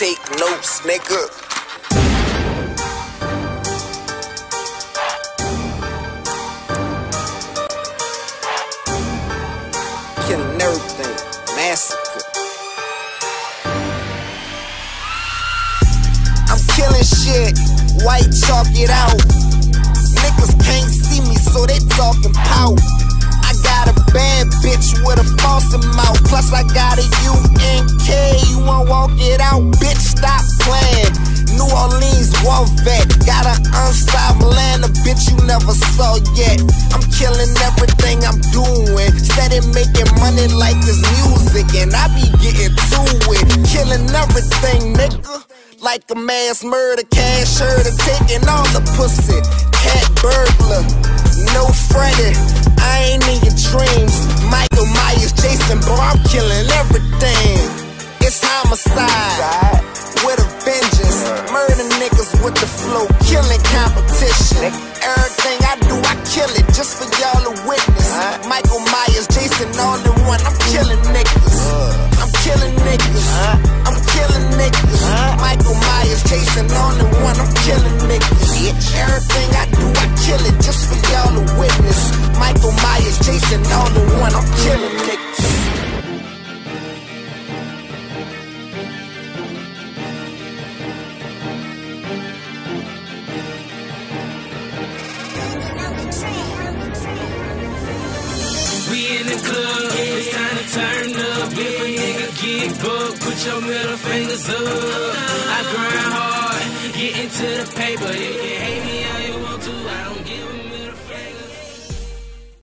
take notes, nigga. Killing everything, massacre. I'm killing shit, white chalk it out. Niggas can't see me, so they talking pout. I got a bad bitch with a false mouth. Plus, I got killing everything I'm doing. Steady making money like it's music, and I be getting to it. Killing everything, nigga. Like a mass murder, cash herder, taking all the pussy. Cat burglar, no Freddy. I ain't in your dreams. Michael Myers, Jason, bro, I'm killing everything. It's homicide with a vengeance. Murder niggas with the flow, killing competition. Just for y'all to witness. Michael Myers, Jason, all in one. I'm killing niggas. Nigga get put your middle fingers up. I grind hard, get into the paper. Me,